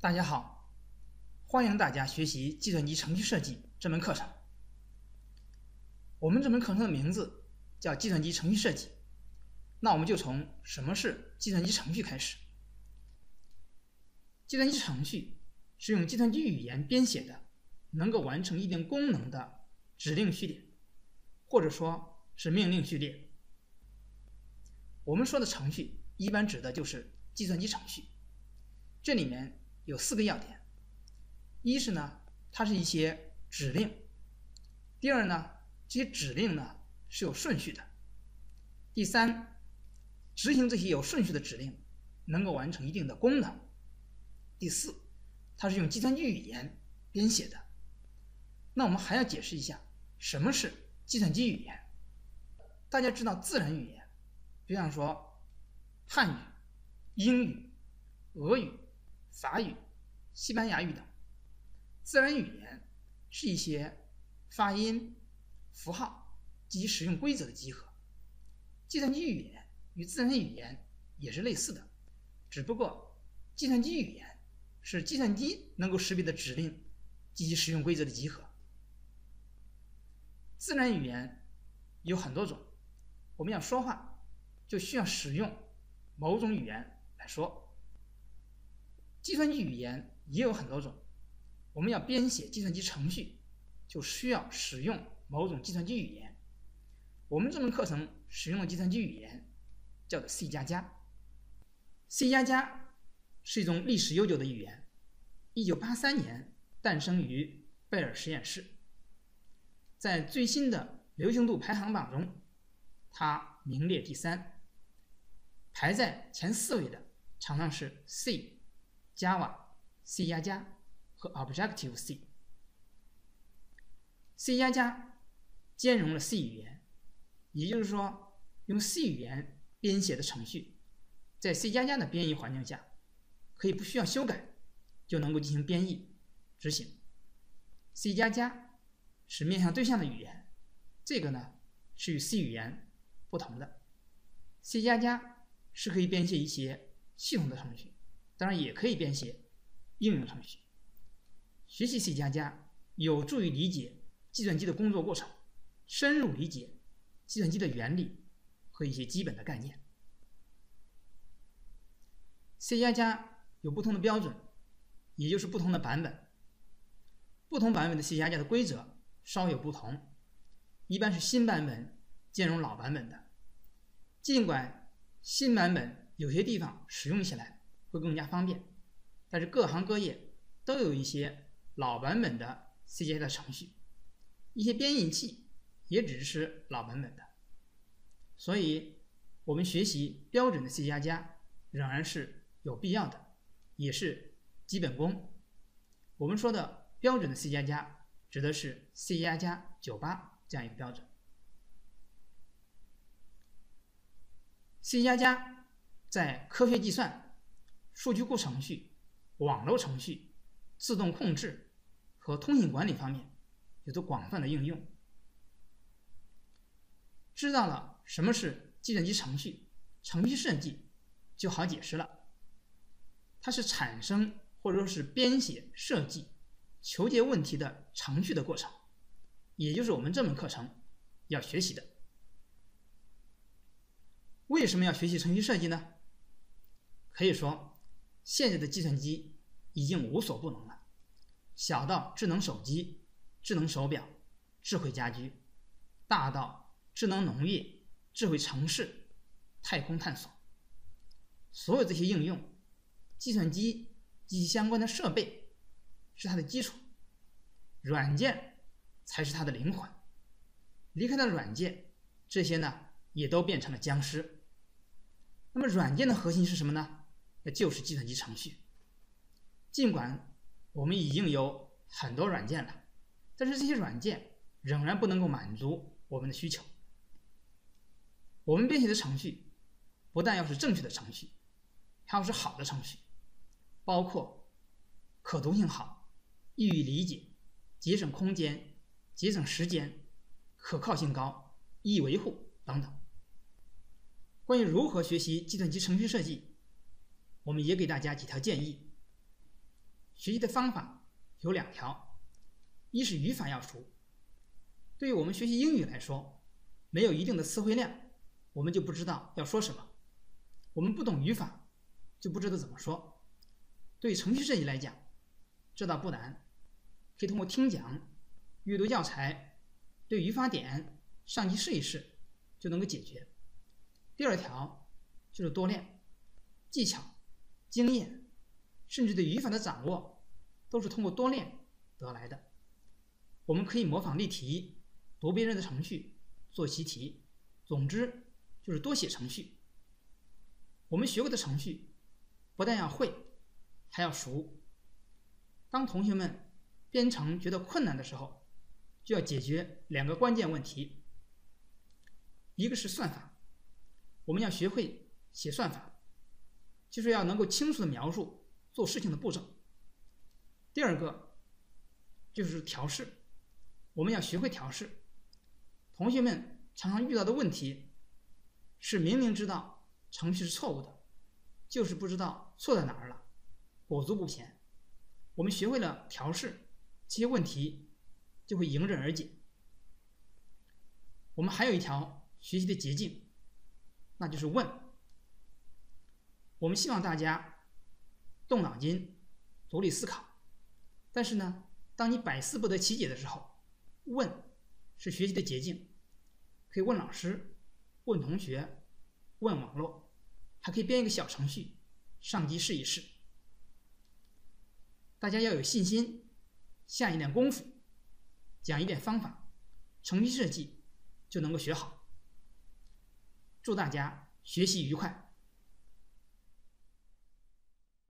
大家好，欢迎大家学习计算机程序设计这门课程。我们这门课程的名字叫计算机程序设计，那我们就从什么是计算机程序开始。计算机程序是用计算机语言编写的，能够完成一定功能的指令序列，或者说是命令序列。我们说的程序一般指的就是计算机程序，这里面。有四个要点，一是呢，它是一些指令；第二呢，这些指令呢是有顺序的；第三，执行这些有顺序的指令能够完成一定的功能；第四，它是用计算机语言编写的。那我们还要解释一下什么是计算机语言。大家知道自然语言，比方说汉语、英语、俄语。法语、西班牙语等自然语言是一些发音、符号及使用规则的集合。计算机语言与自然语言也是类似的，只不过计算机语言是计算机能够识别的指令及其使用规则的集合。自然语言有很多种，我们要说话就需要使用某种语言来说。计算机语言也有很多种，我们要编写计算机程序，就需要使用某种计算机语言。我们这门课程使用的计算机语言叫做 C 加加。C 加加是一种历史悠久的语言，一九八三年诞生于贝尔实验室。在最新的流行度排行榜中，它名列第三。排在前四位的常常是 C。Java、C 加加和 Objective C。C 加加兼容了 C 语言，也就是说，用 C 语言编写的程序，在 C 加加的编译环境下，可以不需要修改就能够进行编译执行。C 加加是面向对象的语言，这个呢是与 C 语言不同的。C 加加是可以编写一些系统的程序。当然也可以编写应用程序。学习 C 加加有助于理解计算机的工作过程，深入理解计算机的原理和一些基本的概念。C 加加有不同的标准，也就是不同的版本。不同版本的 C 加加的规则稍有不同，一般是新版本兼容老版本的。尽管新版本有些地方使用起来。会更加方便，但是各行各业都有一些老版本的 C 加加的程序，一些编译器也只是老版本的，所以我们学习标准的 C 加加仍然是有必要的，也是基本功。我们说的标准的 C 加加指的是 C 加加九八这样一个标准。C 加加在科学计算。数据库程序、网络程序、自动控制和通信管理方面有着广泛的应用。知道了什么是计算机程序、程序设计，就好解释了。它是产生或者说是编写、设计、求解问题的程序的过程，也就是我们这门课程要学习的。为什么要学习程序设计呢？可以说。现在的计算机已经无所不能了，小到智能手机、智能手表、智慧家居，大到智能农业、智慧城市、太空探索。所有这些应用，计算机及其相关的设备是它的基础，软件才是它的灵魂。离开了软件，这些呢也都变成了僵尸。那么，软件的核心是什么呢？那就是计算机程序。尽管我们已经有很多软件了，但是这些软件仍然不能够满足我们的需求。我们编写的程序不但要是正确的程序，还要是好的程序，包括可读性好、易于理解、节省空间、节省时间、可靠性高、易维护等等。关于如何学习计算机程序设计？我们也给大家几条建议。学习的方法有两条，一是语法要熟。对于我们学习英语来说，没有一定的词汇量，我们就不知道要说什么。我们不懂语法，就不知道怎么说。对程序设计来讲，这倒不难，可以通过听讲、阅读教材、对语法点上机试一试，就能够解决。第二条就是多练，技巧、经验，甚至对语法的掌握，都是通过多练得来的。我们可以模仿例题，读别人的程序，做习题，总之就是多写程序。我们学过的程序，不但要会，还要熟。当同学们编程觉得困难的时候，就要解决两个关键问题：一个是算法，我们要学会写算法，就是要能够清楚的描述做事情的步骤；第二个就是调试，我们要学会调试。同学们常常遇到的问题是明明知道。程序是错误的，就是不知道错在哪儿了，裹足不前。我们学会了调试，这些问题就会迎刃而解。我们还有一条学习的捷径，那就是问。我们希望大家动脑筋，独立思考。但是呢，当你百思不得其解的时候，问是学习的捷径，可以问老师，问同学。问网络，还可以编一个小程序，上机试一试。大家要有信心，下一点功夫，讲一点方法，程序设计就能够学好。祝大家学习愉快！